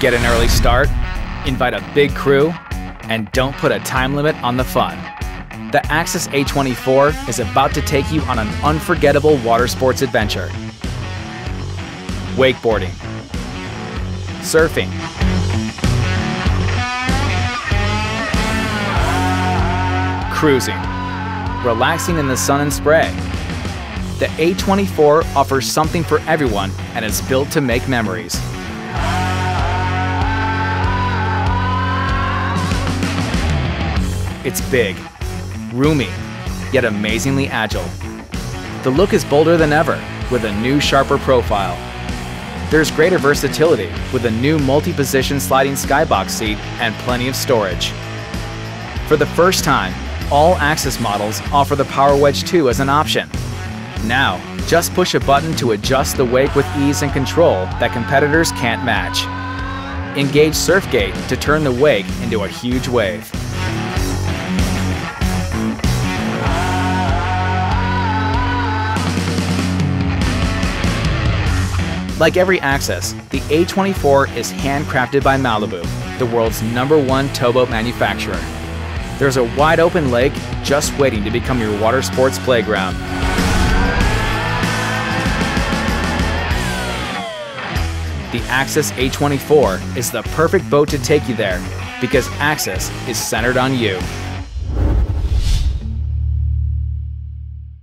Get an early start, invite a big crew, and don't put a time limit on the fun. The Axis A24 is about to take you on an unforgettable water sports adventure. Wakeboarding, surfing, cruising, relaxing in the sun and spray. The A24 offers something for everyone and is built to make memories. It's big, roomy, yet amazingly agile. The look is bolder than ever, with a new sharper profile. There's greater versatility with a new multi-position sliding skybox seat and plenty of storage. For the first time, all Axis models offer the Power Wedge 2 as an option. Now, just push a button to adjust the wake with ease and control that competitors can't match. Engage Surfgate to turn the wake into a huge wave. Like every Axis, the A24 is handcrafted by Malibu, the world's number one towboat manufacturer. There's a wide open lake just waiting to become your water sports playground. The Axis A24 is the perfect boat to take you there because Axis is centered on you.